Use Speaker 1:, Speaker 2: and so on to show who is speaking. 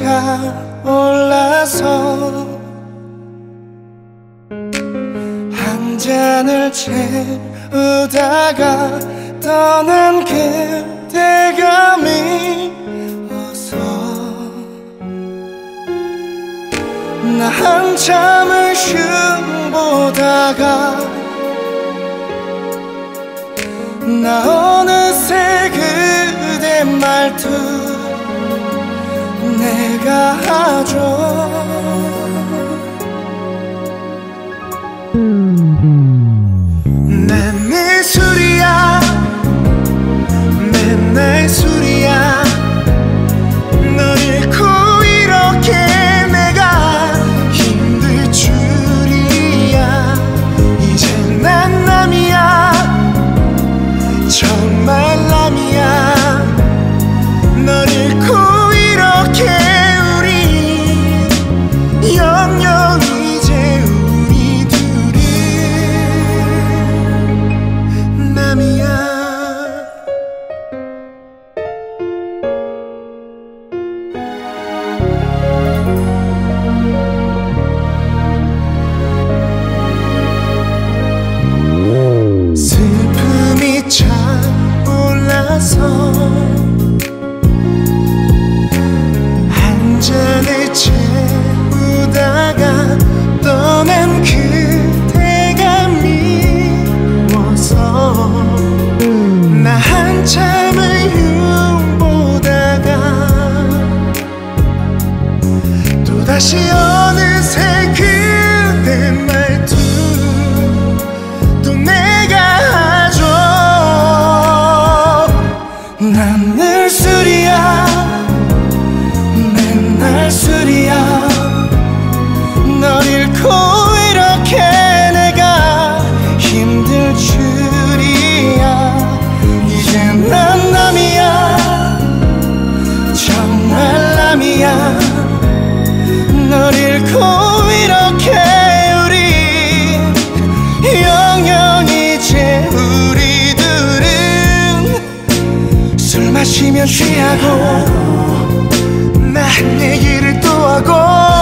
Speaker 1: 차올라서 한 잔을 채우다가 떠난 그대가 미워서 나 한참을 흉보다가 나 어느새 그대 말투 내가 하죠. 맨날 술이야. 맨날 나 한참을 흉보다가 또다시 어느새 그대 말투 또 내가 하죠. 난늘 마시면 취하고 난 얘기를 또 하고